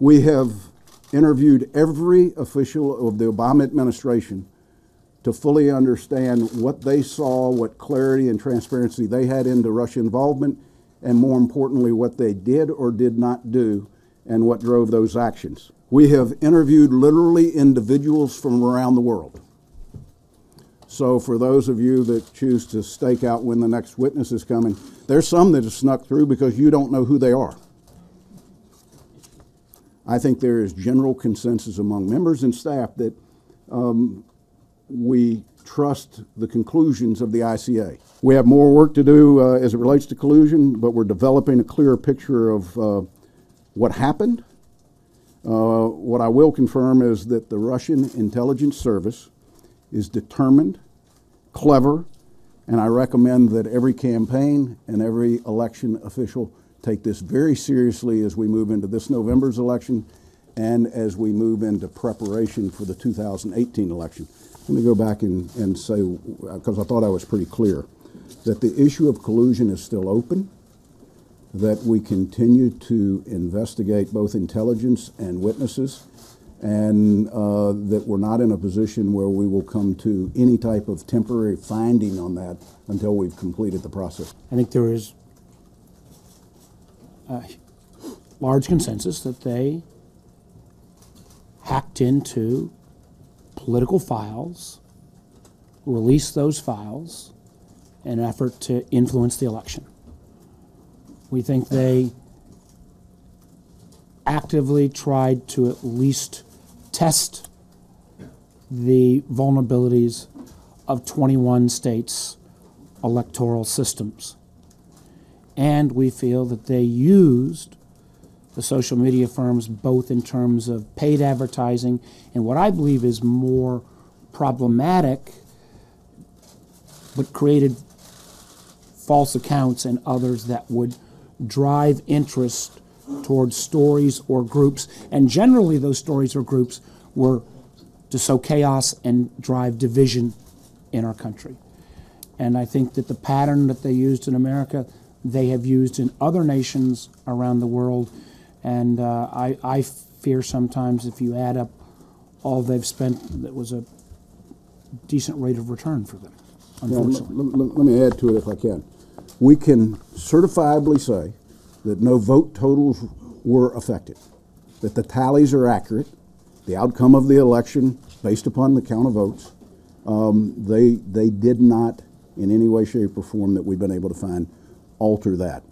We have interviewed every official of the Obama administration to fully understand what they saw, what clarity and transparency they had into Russia involvement, and more importantly, what they did or did not do and what drove those actions. We have interviewed literally individuals from around the world. So, for those of you that choose to stake out when the next witness is coming, there's some that have snuck through because you don't know who they are. I think there is general consensus among members and staff that um, we trust the conclusions of the ICA. We have more work to do uh, as it relates to collusion, but we're developing a clearer picture of uh, what happened. Uh, what I will confirm is that the Russian intelligence service is determined, clever, and I recommend that every campaign and every election official take this very seriously as we move into this November's election and as we move into preparation for the 2018 election. Let me go back and, and say, because I thought I was pretty clear, that the issue of collusion is still open, that we continue to investigate both intelligence and witnesses, and uh, that we're not in a position where we will come to any type of temporary finding on that until we've completed the process. I think there is a large consensus that they hacked into political files, released those files in an effort to influence the election. We think they actively tried to at least test the vulnerabilities of 21 states' electoral systems. And we feel that they used the social media firms both in terms of paid advertising and what I believe is more problematic, but created false accounts and others that would drive interest towards stories or groups. And generally, those stories or groups were to sow chaos and drive division in our country. And I think that the pattern that they used in America, they have used in other nations around the world. And uh, I, I fear sometimes if you add up all they've spent, that was a decent rate of return for them, unfortunately. l- l- Let me add to it if I can. We can certifiably say that no vote totals were affected, that the tallies are accurate, the outcome of the election, based upon the count of votes, um, they, they did not, in any way, shape, or form that we've been able to find, alter that.